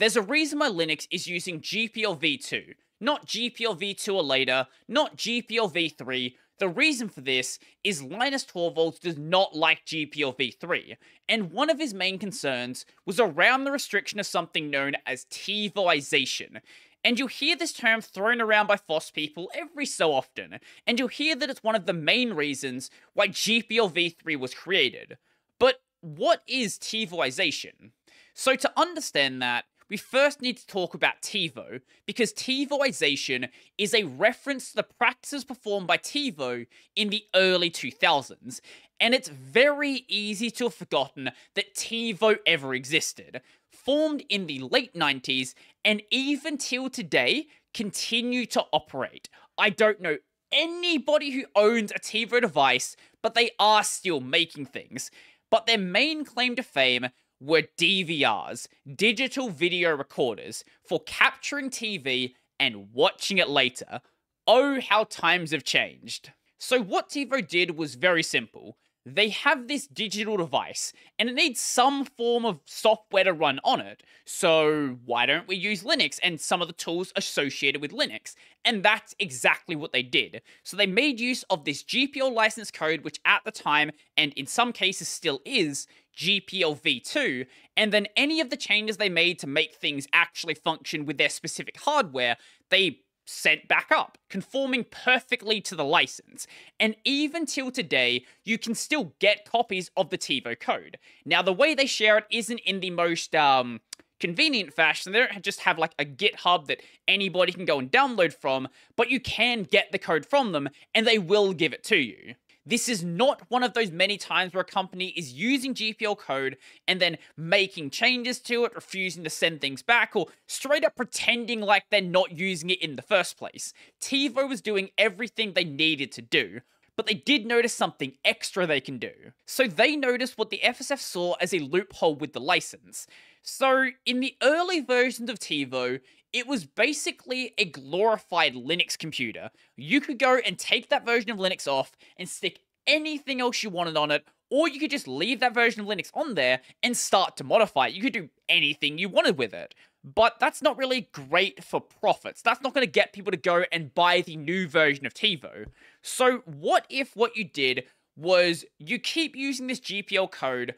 there's a reason why Linux is using GPL v2, not GPL v2 or later, not GPL v3. The reason for this is Linus Torvalds does not like GPL v3, and one of his main concerns was around the restriction of something known as TiVoization. And you'll hear this term thrown around by FOSS people every so often, and you'll hear that it's one of the main reasons why GPL v3 was created. But what is TiVoization? So to understand that, we first need to talk about TiVo, because TiVoization is a reference to the practices performed by TiVo in the early 2000s, and it's very easy to have forgotten that TiVo ever existed. Formed in the late 90s, and even till today, continue to operate. I don't know anybody who owns a TiVo device, but they are still making things. But their main claim to fame were DVRs, digital video recorders, for capturing TV and watching it later. Oh, how times have changed. So, what TiVo did was very simple. They have this digital device, and it needs some form of software to run on it. So, why don't we use Linux and some of the tools associated with Linux? And that's exactly what they did. So, they made use of this GPL license code, which at the time, and in some cases still is, GPL v2, and then any of the changes they made to make things actually function with their specific hardware, they sent back up, conforming perfectly to the license. And even till today, you can still get copies of the TiVo code. Now, the way they share it isn't in the most um, convenient fashion. They don't just have like a GitHub that anybody can go and download from, but you can get the code from them and they will give it to you. This is not one of those many times where a company is using GPL code and then making changes to it, refusing to send things back, or straight up pretending like they're not using it in the first place. TiVo was doing everything they needed to do, but they did notice something extra they can do. So they noticed what the FSF saw as a loophole with the license. So, in the early versions of TiVo, it was basically a glorified Linux computer. You could go and take that version of Linux off and stick anything else you wanted on it, or you could just leave that version of Linux on there and start to modify it. You could do anything you wanted with it. But that's not really great for profits. That's not going to get people to go and buy the new version of TiVo. So, what if what you did was you keep using this GPL code,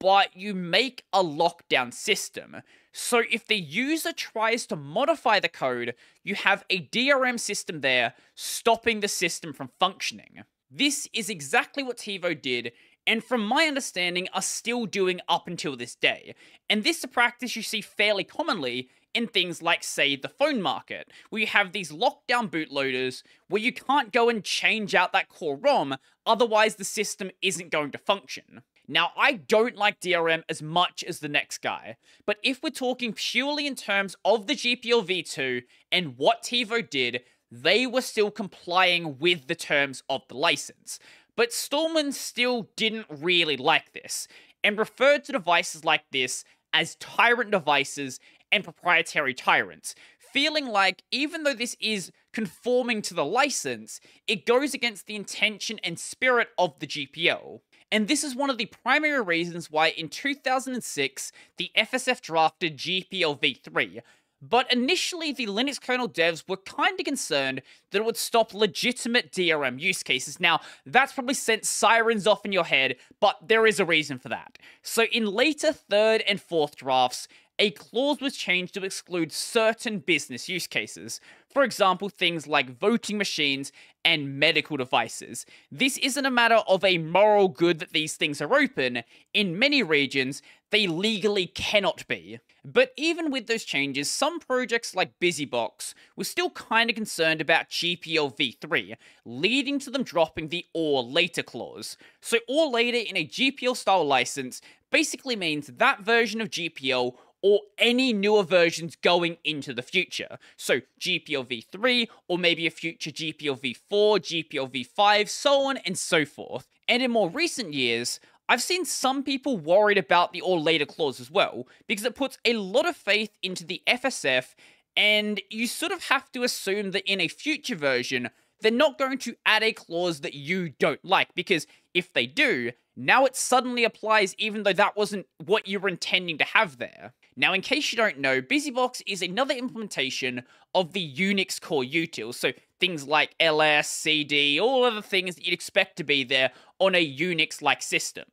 but you make a lockdown system. So if the user tries to modify the code, you have a DRM system there stopping the system from functioning. This is exactly what TiVo did, and from my understanding are still doing up until this day. And this is a practice you see fairly commonly in things like, say, the phone market, where you have these lockdown bootloaders where you can't go and change out that core ROM, otherwise the system isn't going to function. Now, I don't like DRM as much as the next guy, but if we're talking purely in terms of the GPL v2 and what TiVo did, they were still complying with the terms of the license. But Stallman still didn't really like this, and referred to devices like this as tyrant devices and proprietary tyrants, feeling like even though this is conforming to the license, it goes against the intention and spirit of the GPL. And this is one of the primary reasons why in 2006 the FSF drafted GPL v3. But initially, the Linux kernel devs were kind of concerned that it would stop legitimate DRM use cases. Now, that's probably sent sirens off in your head, but there is a reason for that. So, in later third and fourth drafts, a clause was changed to exclude certain business use cases. For example, things like voting machines and medical devices. This isn't a matter of a moral good that these things are open. In many regions, they legally cannot be. But even with those changes, some projects like BusyBox were still kinda concerned about GPL v3, leading to them dropping the or later clause. So or later in a GPL style license basically means that version of GPL or any newer versions going into the future. So GPL v3 or maybe a future GPL v4, GPL v5, so on and so forth. And in more recent years, I've seen some people worried about the or later clause as well, because it puts a lot of faith into the FSF, and you sort of have to assume that in a future version, they're not going to add a clause that you don't like, because if they do, now it suddenly applies even though that wasn't what you were intending to have there. Now, in case you don't know, BusyBox is another implementation of the Unix core utils. So things like ls, cd, all of the things that you'd expect to be there on a Unix-like system.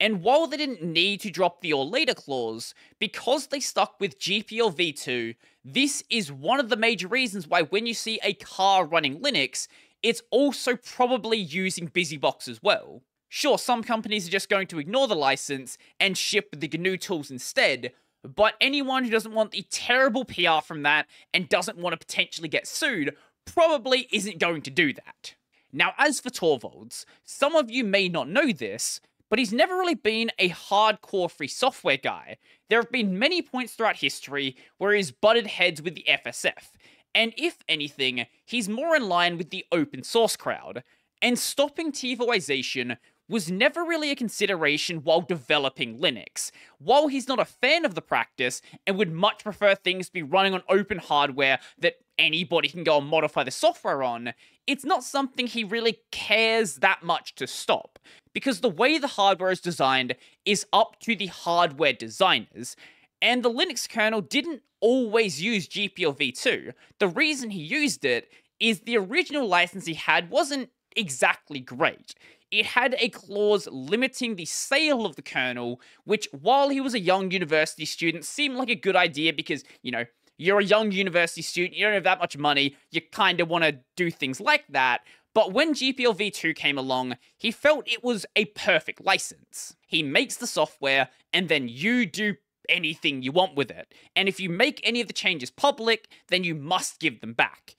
And while they didn't need to drop the or later clause, because they stuck with GPL v2, this is one of the major reasons why when you see a car running Linux, it's also probably using BusyBox as well. Sure, some companies are just going to ignore the license and ship the GNU tools instead, but anyone who doesn't want the terrible PR from that and doesn't want to potentially get sued probably isn't going to do that. Now, as for Torvalds, some of you may not know this, but he's never really been a hardcore free software guy. There have been many points throughout history where he's butted heads with the FSF, and if anything, he's more in line with the open source crowd. And stopping TiVoization was never really a consideration while developing Linux. While he's not a fan of the practice and would much prefer things to be running on open hardware that anybody can go and modify the software on, it's not something he really cares that much to stop. Because the way the hardware is designed is up to the hardware designers, and the Linux kernel didn't always use GPL v2. The reason he used it is the original license he had wasn't exactly great it had a clause limiting the sale of the kernel, which, while he was a young university student, seemed like a good idea because, you know, you're a young university student, you don't have that much money, you kind of want to do things like that. But when GPL v2 came along, he felt it was a perfect license. He makes the software, and then you do anything you want with it. And if you make any of the changes public, then you must give them back.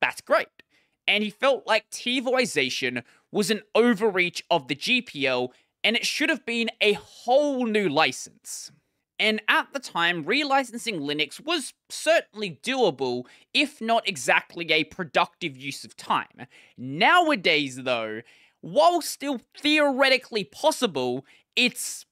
That's great. And he felt like TiVoization was an overreach of the GPL, and it should have been a whole new license. And at the time, relicensing Linux was certainly doable, if not exactly a productive use of time. Nowadays, though, while still theoretically possible, it's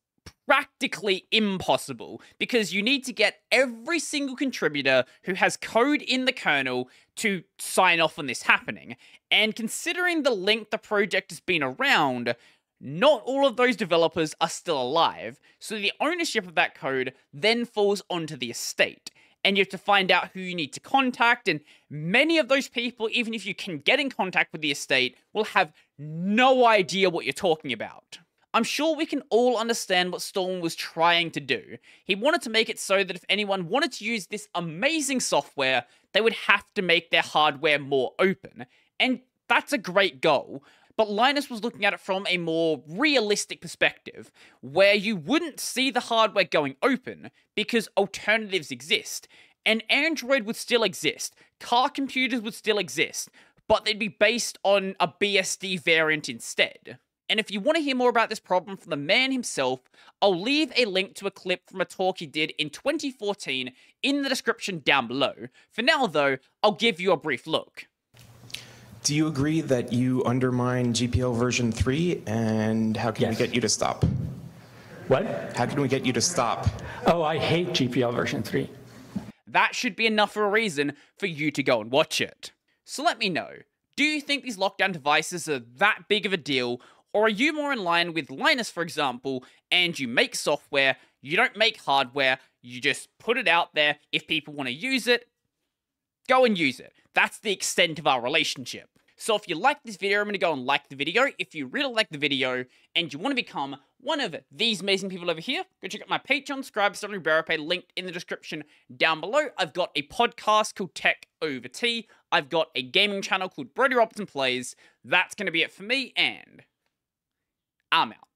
practically impossible because you need to get every single contributor who has code in the kernel to sign off on this happening. And considering the length the project has been around, not all of those developers are still alive, so the ownership of that code then falls onto the estate. And you have to find out who you need to contact, and many of those people, even if you can get in contact with the estate, will have no idea what you're talking about. I'm sure we can all understand what Stallman was trying to do. He wanted to make it so that if anyone wanted to use this amazing software, they would have to make their hardware more open. And that's a great goal. But Linus was looking at it from a more realistic perspective, where you wouldn't see the hardware going open because alternatives exist. And Android would still exist, car computers would still exist, but they'd be based on a BSD variant instead. And if you want to hear more about this problem from the man himself, I'll leave a link to a clip from a talk he did in 2014 in the description down below. For now, though, I'll give you a brief look. Do you agree that you undermine GPL version 3, and how can yes. we get you to stop? What? How can we get you to stop? Oh, I hate GPL version 3. That should be enough of a reason for you to go and watch it. So let me know, do you think these lockdown devices are that big of a deal, or are you more in line with Linus, for example, and you make software, you don't make hardware, you just put it out there. If people want to use it, go and use it. That's the extent of our relationship. So if you like this video, I'm going to go and like the video. If you really like the video and you want to become one of these amazing people over here, go check out my Patreon, subscribe, star Liberapay, linked in the description down below. I've got a podcast called Tech Over Tea. I've got a gaming channel called Brodie Robertson Plays. That's going to be it for me, and I'm out.